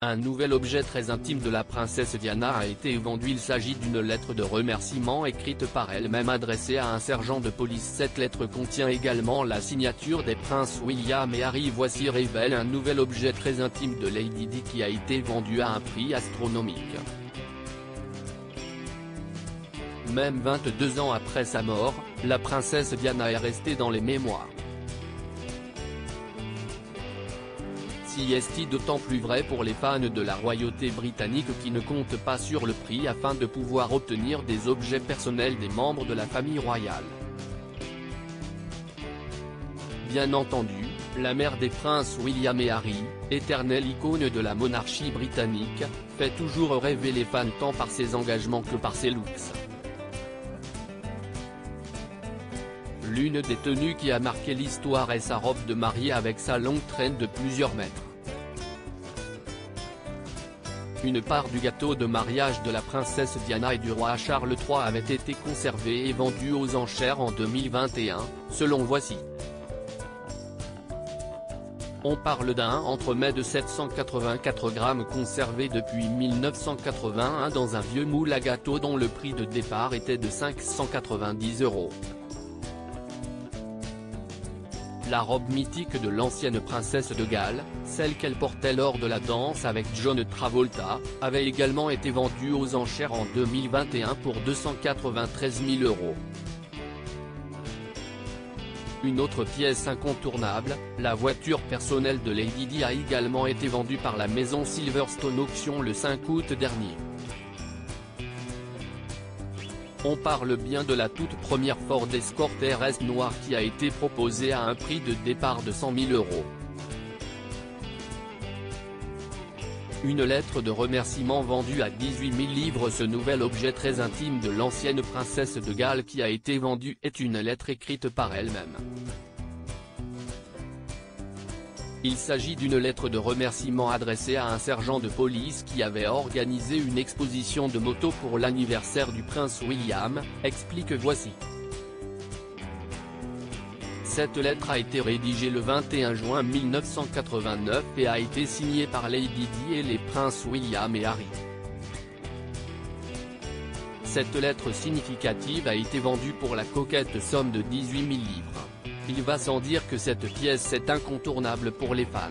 Un nouvel objet très intime de la princesse Diana a été vendu il s'agit d'une lettre de remerciement écrite par elle-même adressée à un sergent de police cette lettre contient également la signature des princes William et Harry voici révèle un nouvel objet très intime de Lady Di qui a été vendu à un prix astronomique. Même 22 ans après sa mort, la princesse Diana est restée dans les mémoires. Est d'autant plus vrai pour les fans de la royauté britannique qui ne comptent pas sur le prix afin de pouvoir obtenir des objets personnels des membres de la famille royale. Bien entendu, la mère des princes William et Harry, éternelle icône de la monarchie britannique, fait toujours rêver les fans tant par ses engagements que par ses looks. L'une des tenues qui a marqué l'histoire est sa robe de mariée avec sa longue traîne de plusieurs mètres. Une part du gâteau de mariage de la princesse Diana et du roi Charles III avait été conservée et vendue aux enchères en 2021, selon Voici. On parle d'un entre-mets de 784 grammes conservé depuis 1981 dans un vieux moule à gâteau dont le prix de départ était de 590 euros. La robe mythique de l'ancienne princesse de Galles, celle qu'elle portait lors de la danse avec John Travolta, avait également été vendue aux enchères en 2021 pour 293 000 euros. Une autre pièce incontournable, la voiture personnelle de Lady Di a également été vendue par la maison Silverstone Auction le 5 août dernier. On parle bien de la toute première Ford Escort RS noire qui a été proposée à un prix de départ de 100 000 euros. Une lettre de remerciement vendue à 18 000 livres Ce nouvel objet très intime de l'ancienne princesse de Galles qui a été vendu est une lettre écrite par elle-même. Il s'agit d'une lettre de remerciement adressée à un sergent de police qui avait organisé une exposition de motos pour l'anniversaire du prince William, explique Voici. Cette lettre a été rédigée le 21 juin 1989 et a été signée par Lady Di et les princes William et Harry. Cette lettre significative a été vendue pour la coquette somme de 18 000 livres. Il va sans dire que cette pièce est incontournable pour les fans.